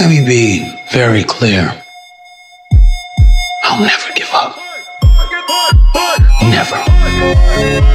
Let me be very clear. I'll never give up. Never.